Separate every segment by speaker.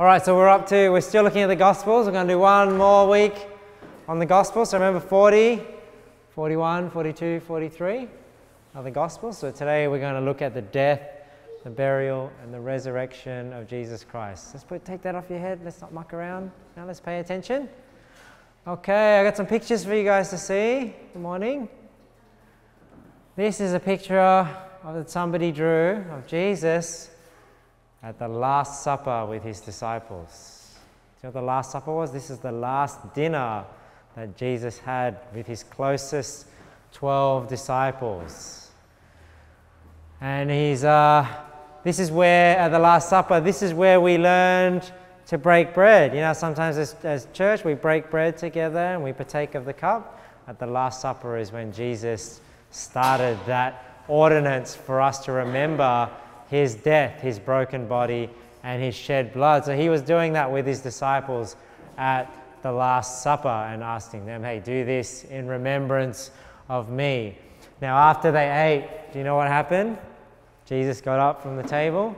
Speaker 1: All right, so we're up to, we're still looking at the Gospels. We're going to do one more week on the Gospels. So remember 40, 41, 42, 43 are the Gospels. So today we're going to look at the death, the burial, and the resurrection of Jesus Christ. Let's put, take that off your head. Let's not muck around. Now let's pay attention. Okay, I got some pictures for you guys to see. Good morning. This is a picture of that somebody drew of Jesus at the Last Supper with his disciples. Do you know what the Last Supper was? This is the last dinner that Jesus had with his closest 12 disciples. And he's, uh, this is where, at the Last Supper, this is where we learned to break bread. You know, sometimes as, as church we break bread together and we partake of the cup. At the Last Supper is when Jesus started that ordinance for us to remember his death, his broken body, and his shed blood. So he was doing that with his disciples at the Last Supper and asking them, hey, do this in remembrance of me. Now, after they ate, do you know what happened? Jesus got up from the table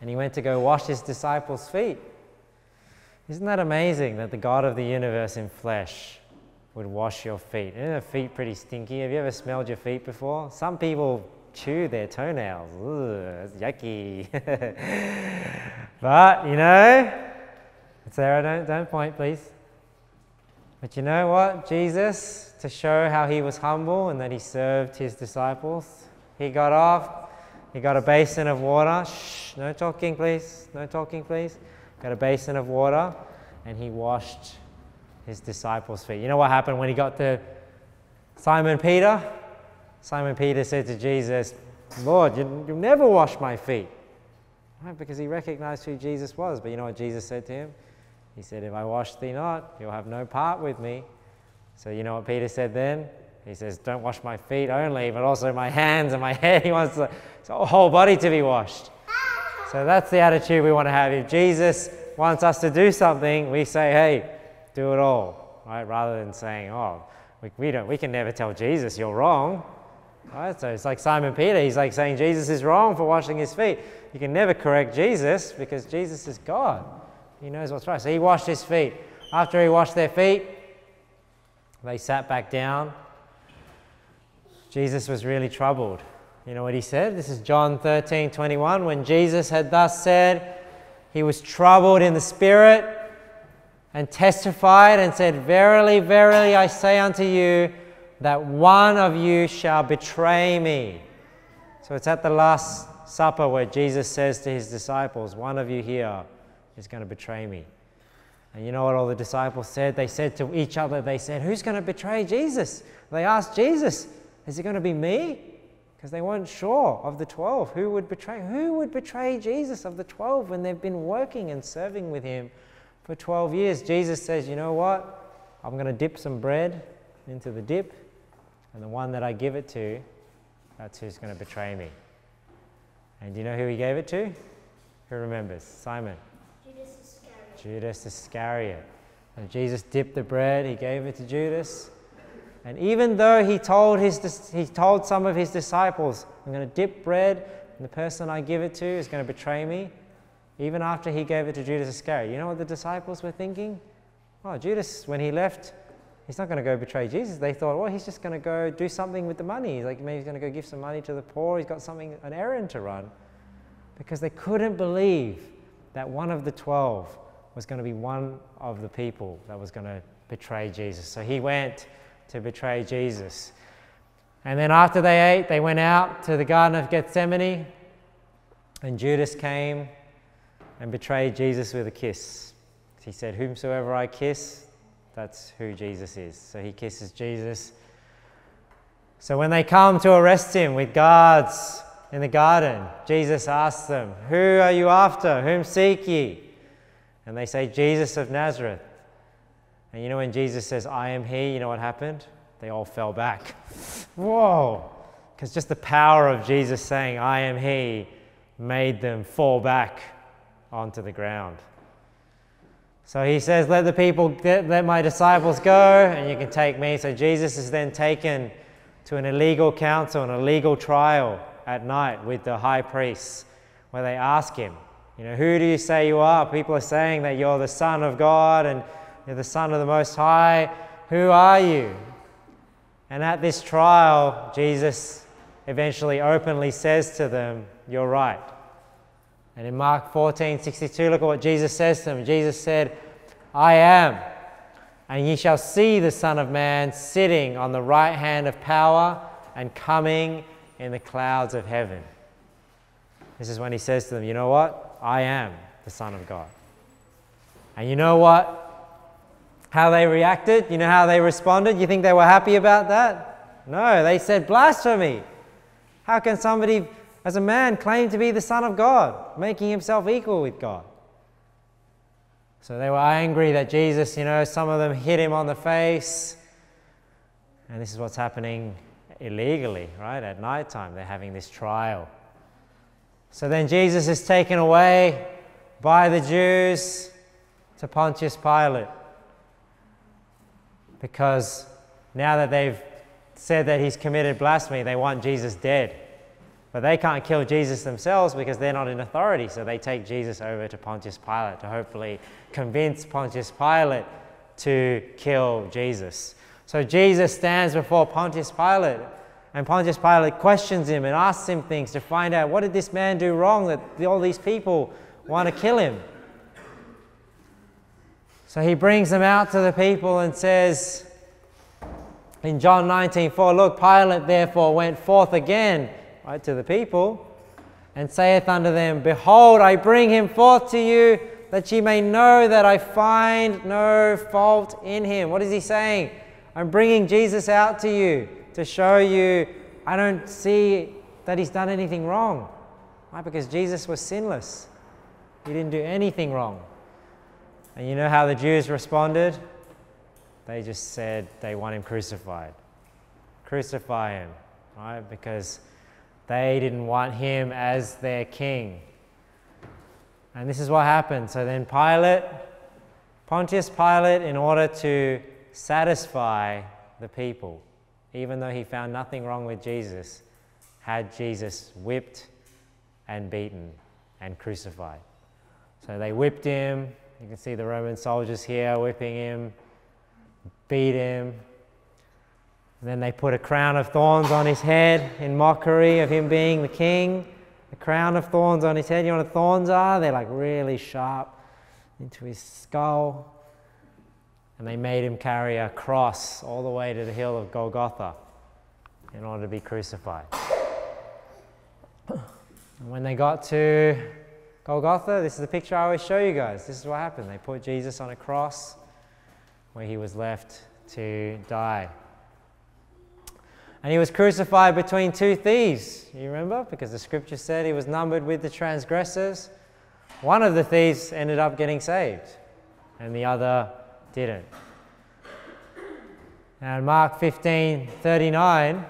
Speaker 1: and he went to go wash his disciples' feet. Isn't that amazing that the God of the universe in flesh would wash your feet? Isn't your feet pretty stinky? Have you ever smelled your feet before? Some people chew their toenails. Ugh, it's yucky. but, you know, Sarah, don't, don't point, please. But you know what? Jesus, to show how he was humble and that he served his disciples, he got off, he got a basin of water. Shh, no talking, please. No talking, please. Got a basin of water, and he washed his disciples' feet. You know what happened when he got to Simon Peter? Simon Peter said to Jesus, Lord, you, will never wash my feet. Right? Because he recognized who Jesus was. But you know what Jesus said to him? He said, If I wash thee not, you'll have no part with me. So you know what Peter said then? He says, Don't wash my feet only, but also my hands and my head. He wants the whole body to be washed. So that's the attitude we want to have. If Jesus wants us to do something, we say, Hey, do it all, right? Rather than saying, Oh, we, we, don't, we can never tell Jesus you're wrong. Right? So it's like Simon Peter, he's like saying Jesus is wrong for washing his feet. You can never correct Jesus because Jesus is God. He knows what's right. So he washed his feet. After he washed their feet, they sat back down. Jesus was really troubled. You know what he said? This is John 13 21. When Jesus had thus said, he was troubled in the spirit and testified and said, Verily, verily, I say unto you, that one of you shall betray me. So it's at the Last Supper where Jesus says to his disciples, One of you here is going to betray me. And you know what all the disciples said? They said to each other, They said, Who's going to betray Jesus? They asked Jesus, Is it going to be me? Because they weren't sure of the 12. Who would betray? Who would betray Jesus of the 12 when they've been working and serving with him for 12 years? Jesus says, You know what? I'm going to dip some bread into the dip and the one that I give it to, that's who's going to betray me. And do you know who he gave it to? Who remembers? Simon.
Speaker 2: Judas Iscariot.
Speaker 1: Judas Iscariot. And Jesus dipped the bread, he gave it to Judas. And even though he told, his, he told some of his disciples, I'm going to dip bread, and the person I give it to is going to betray me, even after he gave it to Judas Iscariot, you know what the disciples were thinking? Oh, Judas, when he left, he's not going to go betray Jesus. They thought, well, he's just going to go do something with the money. Like maybe he's going to go give some money to the poor. He's got something, an errand to run. Because they couldn't believe that one of the 12 was going to be one of the people that was going to betray Jesus. So he went to betray Jesus. And then after they ate, they went out to the Garden of Gethsemane, and Judas came and betrayed Jesus with a kiss. He said, Whomsoever I kiss, that's who Jesus is. So he kisses Jesus. So when they come to arrest him with guards in the garden, Jesus asks them, Who are you after? Whom seek ye? And they say, Jesus of Nazareth. And you know when Jesus says, I am he, you know what happened? They all fell back. Whoa! Because just the power of Jesus saying, I am he, made them fall back onto the ground. So he says, Let the people, let my disciples go, and you can take me. So Jesus is then taken to an illegal council, an illegal trial at night with the high priests, where they ask him, You know, who do you say you are? People are saying that you're the Son of God and you're the Son of the Most High. Who are you? And at this trial, Jesus eventually openly says to them, You're right. And in Mark 14 62, look at what Jesus says to them. Jesus said, I am, and ye shall see the Son of Man sitting on the right hand of power and coming in the clouds of heaven. This is when he says to them, You know what? I am the Son of God. And you know what? How they reacted? You know how they responded? You think they were happy about that? No, they said, Blasphemy. How can somebody, as a man, claim to be the Son of God, making himself equal with God? So they were angry that Jesus, you know, some of them hit him on the face. And this is what's happening illegally, right? At night time, they're having this trial. So then Jesus is taken away by the Jews to Pontius Pilate because now that they've said that he's committed blasphemy, they want Jesus dead. But they can't kill Jesus themselves because they're not in authority. So they take Jesus over to Pontius Pilate to hopefully convince Pontius Pilate to kill Jesus. So Jesus stands before Pontius Pilate, and Pontius Pilate questions him and asks him things to find out what did this man do wrong that all these people want to kill him. So he brings them out to the people and says in John 19 4, Look, Pilate therefore went forth again right, to the people and saith unto them, Behold, I bring him forth to you that ye may know that I find no fault in him. What is he saying? I'm bringing Jesus out to you to show you I don't see that he's done anything wrong. Right? Because Jesus was sinless, he didn't do anything wrong. And you know how the Jews responded? They just said they want him crucified. Crucify him, right? Because they didn't want him as their king. And this is what happened. So then Pilate, Pontius Pilate, in order to satisfy the people, even though he found nothing wrong with Jesus, had Jesus whipped and beaten and crucified. So they whipped him, you can see the Roman soldiers here whipping him, beat him. And then they put a crown of thorns on his head in mockery of him being the king. A crown of thorns on his head. You know what thorns are? They're like really sharp into his skull. And they made him carry a cross all the way to the hill of Golgotha in order to be crucified. And when they got to Golgotha, this is the picture I always show you guys. This is what happened. They put Jesus on a cross where he was left to die. And he was crucified between two thieves, you remember? Because the scripture said he was numbered with the transgressors. One of the thieves ended up getting saved, and the other didn't. Now in Mark 15 39,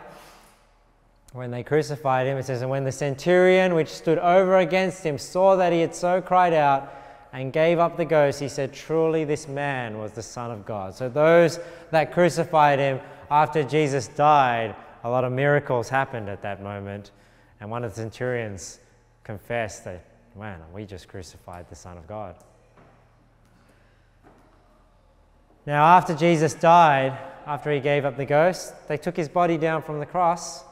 Speaker 1: when they crucified him, it says, And when the centurion which stood over against him saw that he had so cried out and gave up the ghost, he said, Truly this man was the Son of God. So those that crucified him after Jesus died, a lot of miracles happened at that moment. And one of the centurions confessed that, man, we just crucified the Son of God. Now, after Jesus died, after he gave up the ghost, they took his body down from the cross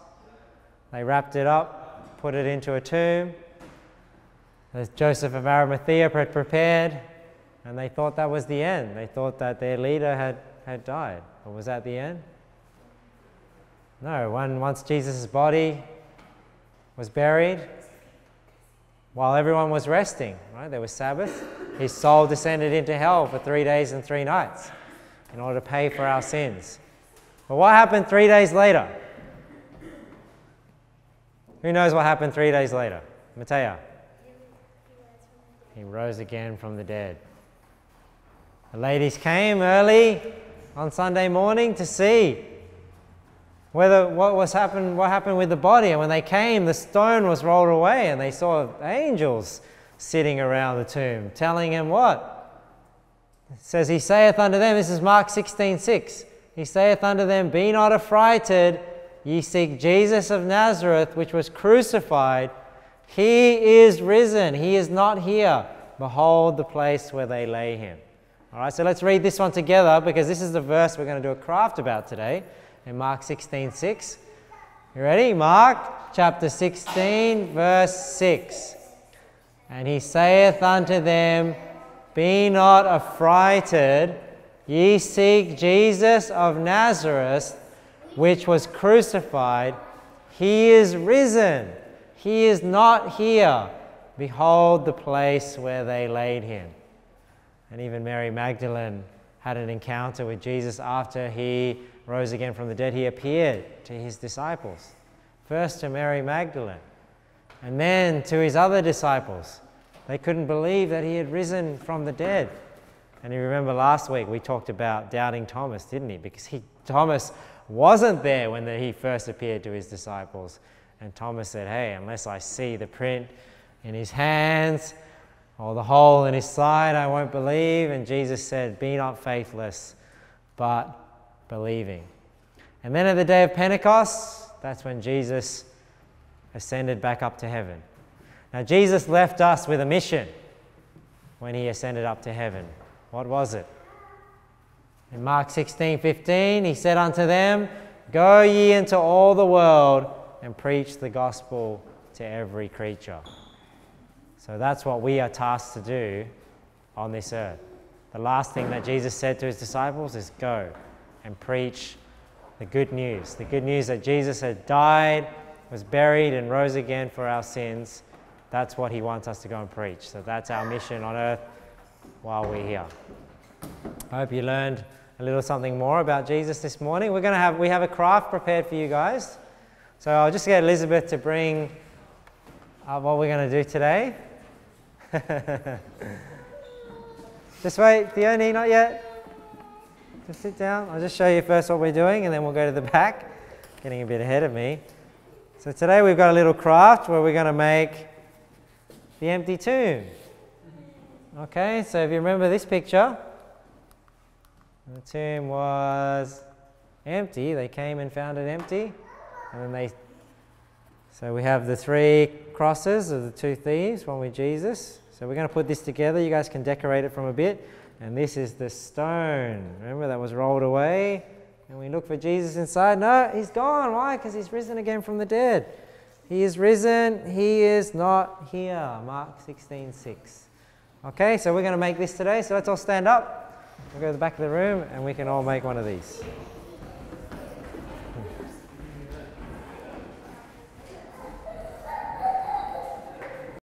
Speaker 1: they wrapped it up, put it into a tomb as Joseph of Arimathea had prepared, and they thought that was the end. They thought that their leader had, had died. But was that the end? No, when, once Jesus' body was buried, while everyone was resting, right? There was Sabbath. His soul descended into hell for three days and three nights in order to pay for our sins. But what happened three days later? Who knows what happened three days later? Matea. He rose again from the dead. The ladies came early on Sunday morning to see whether what was happened, what happened with the body. And when they came, the stone was rolled away, and they saw angels sitting around the tomb, telling him what? It says, He saith unto them, this is Mark 16 6. He saith unto them, Be not affrighted. Ye seek Jesus of Nazareth, which was crucified. He is risen. He is not here. Behold the place where they lay him. All right, so let's read this one together because this is the verse we're going to do a craft about today in Mark 16 6. You ready? Mark chapter 16, verse 6. And he saith unto them, Be not affrighted, ye seek Jesus of Nazareth, which was crucified. He is risen. He is not here. Behold the place where they laid him. And even Mary Magdalene had an encounter with Jesus after he rose again from the dead. He appeared to his disciples. First to Mary Magdalene, and then to his other disciples. They couldn't believe that he had risen from the dead. And you remember last week we talked about doubting Thomas, didn't he? Because he, Thomas wasn't there when the, he first appeared to his disciples. And Thomas said, Hey, unless I see the print in his hands or the hole in his side, I won't believe. And Jesus said, Be not faithless, but believing. And then at the day of Pentecost, that's when Jesus ascended back up to heaven. Now, Jesus left us with a mission when he ascended up to heaven. What was it? In Mark 16 15, he said unto them, Go ye into all the world and preach the gospel to every creature. So that's what we are tasked to do on this earth. The last thing that Jesus said to his disciples is go and preach the good news. The good news that Jesus had died, was buried, and rose again for our sins. That's what he wants us to go and preach. So that's our mission on earth while we're here. I hope you learned a little something more about Jesus this morning. We're going to have we have a craft prepared for you guys. So I'll just get Elizabeth to bring up what we're going to do today. just wait, Theone, not yet. Just sit down. I'll just show you first what we're doing and then we'll go to the back. Getting a bit ahead of me. So today we've got a little craft where we're going to make the empty tomb. Okay, so if you remember this picture, the tomb was empty. They came and found it empty. And then they. So we have the three crosses of the two thieves, one with Jesus. So we're going to put this together. You guys can decorate it from a bit. And this is the stone. Remember that was rolled away? And we look for Jesus inside. No, he's gone. Why? Because he's risen again from the dead. He is risen. He is not here. Mark 16 6. Okay, so we're going to make this today. So let's all stand up. We'll go to the back of the room and we can all make one of these.